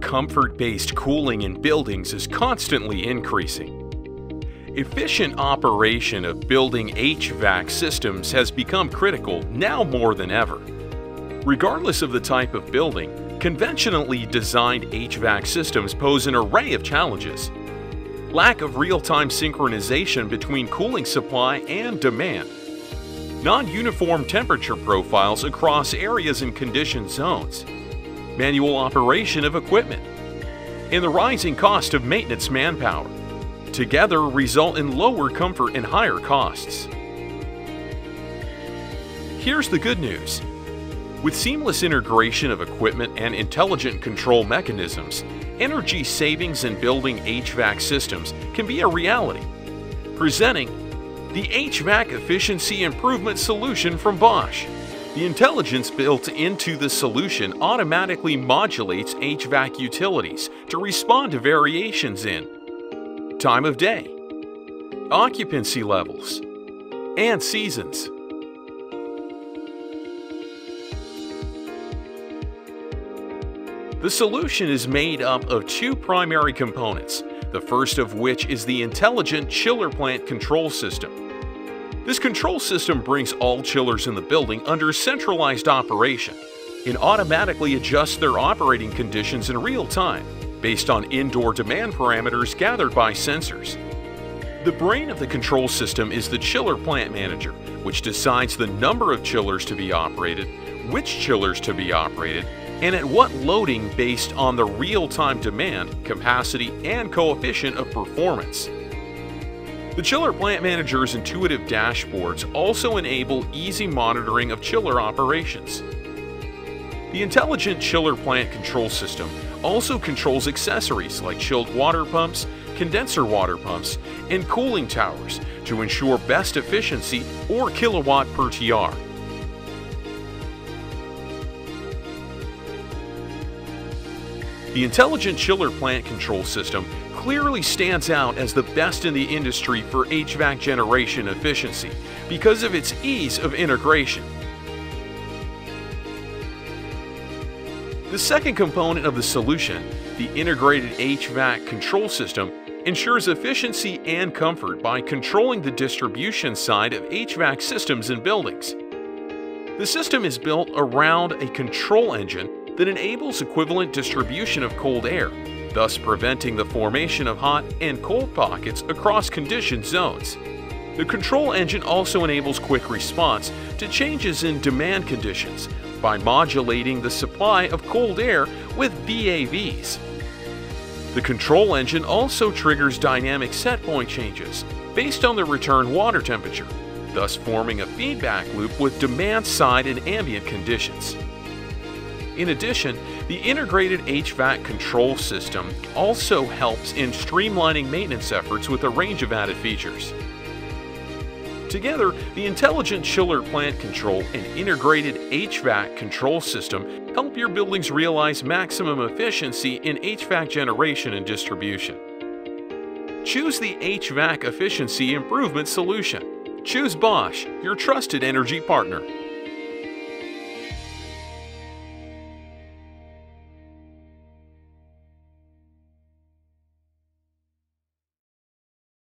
comfort-based cooling in buildings is constantly increasing. Efficient operation of building HVAC systems has become critical now more than ever. Regardless of the type of building, conventionally designed HVAC systems pose an array of challenges. Lack of real-time synchronization between cooling supply and demand. Non-uniform temperature profiles across areas and condition zones. Manual operation of equipment. And the rising cost of maintenance manpower together result in lower comfort and higher costs. Here's the good news. With seamless integration of equipment and intelligent control mechanisms, energy savings in building HVAC systems can be a reality. Presenting the HVAC Efficiency Improvement Solution from Bosch. The intelligence built into the solution automatically modulates HVAC utilities to respond to variations in time of day, occupancy levels, and seasons. The solution is made up of two primary components, the first of which is the Intelligent Chiller Plant Control System. This control system brings all chillers in the building under centralized operation and automatically adjusts their operating conditions in real time based on indoor demand parameters gathered by sensors. The brain of the control system is the chiller plant manager, which decides the number of chillers to be operated, which chillers to be operated, and at what loading based on the real-time demand, capacity, and coefficient of performance. The Chiller Plant Manager's intuitive dashboards also enable easy monitoring of chiller operations. The Intelligent Chiller Plant Control System also controls accessories like chilled water pumps, condenser water pumps, and cooling towers to ensure best efficiency or kilowatt per TR. The Intelligent Chiller Plant Control System clearly stands out as the best in the industry for HVAC generation efficiency because of its ease of integration. The second component of the solution, the integrated HVAC control system, ensures efficiency and comfort by controlling the distribution side of HVAC systems in buildings. The system is built around a control engine that enables equivalent distribution of cold air, thus preventing the formation of hot and cold pockets across conditioned zones. The control engine also enables quick response to changes in demand conditions by modulating the supply of cold air with VAVs. The control engine also triggers dynamic set point changes based on the return water temperature, thus forming a feedback loop with demand side and ambient conditions. In addition, the integrated HVAC control system also helps in streamlining maintenance efforts with a range of added features. Together, the Intelligent Chiller Plant Control and Integrated HVAC Control System help your buildings realize maximum efficiency in HVAC generation and distribution. Choose the HVAC Efficiency Improvement Solution. Choose Bosch, your trusted energy partner.